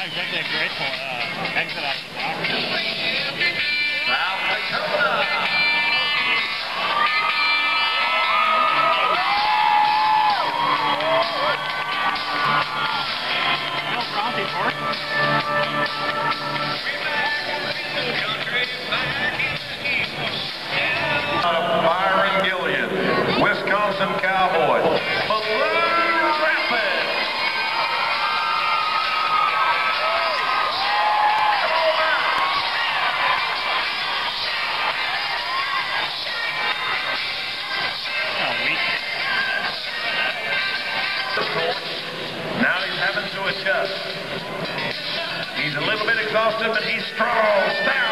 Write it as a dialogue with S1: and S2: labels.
S1: I think great for uh, exit
S2: He's a little bit exhausted, but he's strong, stout.